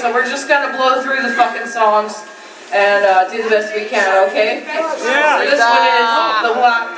so we're just gonna blow through the fucking songs and uh, do the best we can, okay? Yeah. So this one is The Black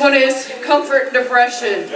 one is Comfort Depression.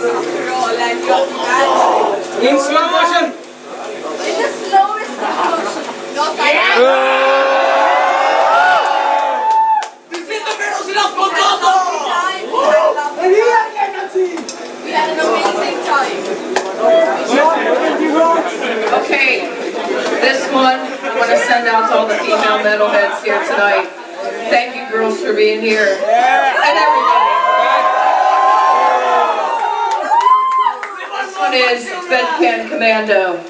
After all, and you're mad. In slow motion. In the slowest motion. Not like We had an amazing time. Okay, this one I want to send out to all the female metalheads here tonight. Thank you, girls, for being here. And everybody. Is Bedpan Commando.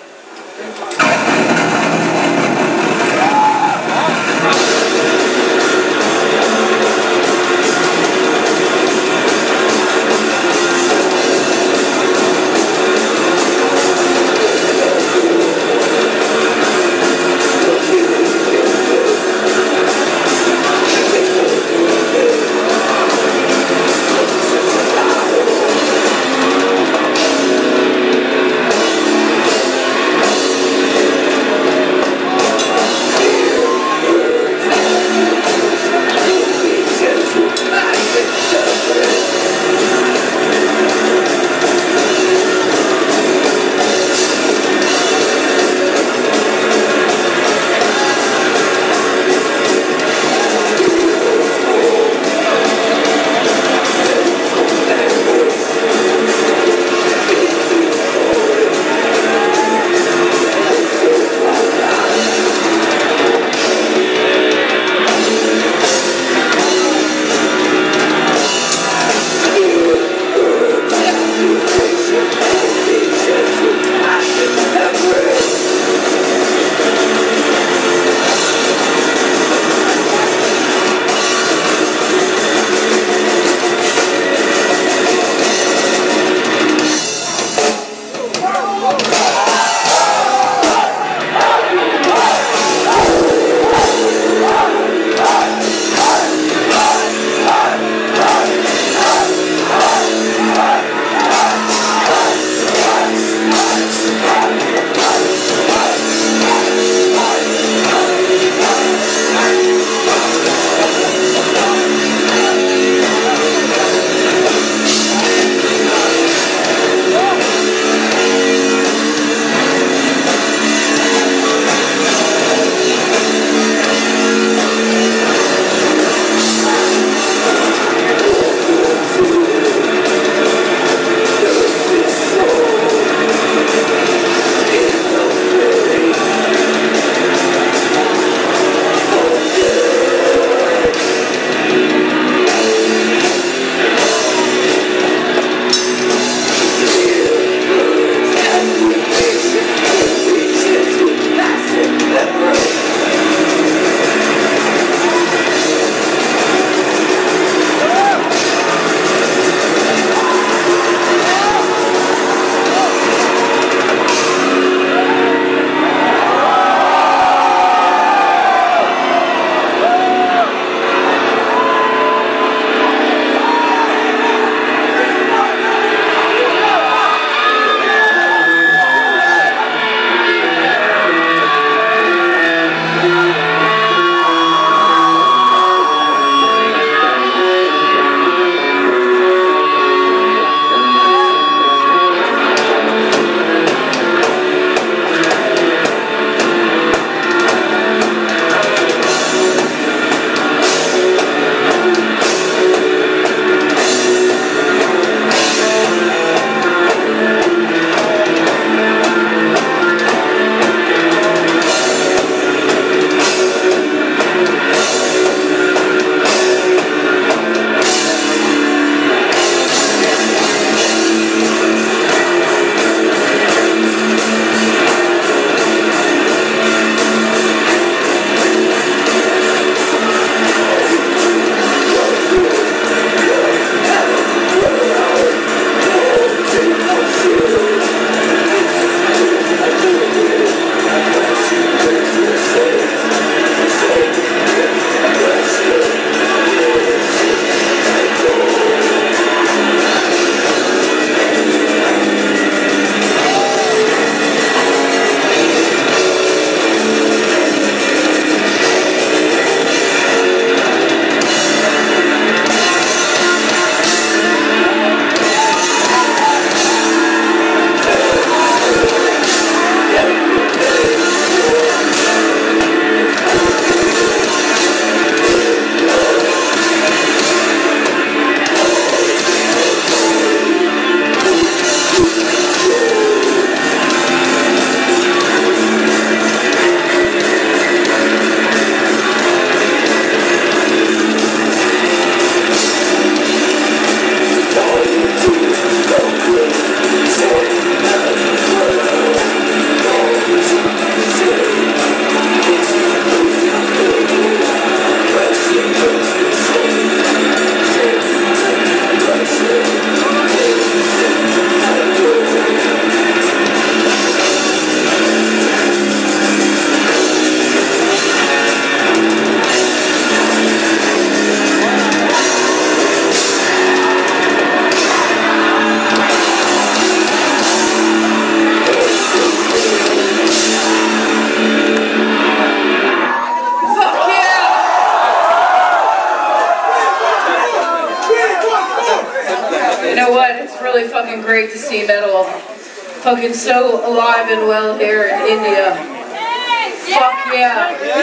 fucking so alive and well here in India. Yeah. Fuck yeah. yeah.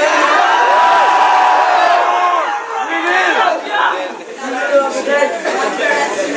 yeah.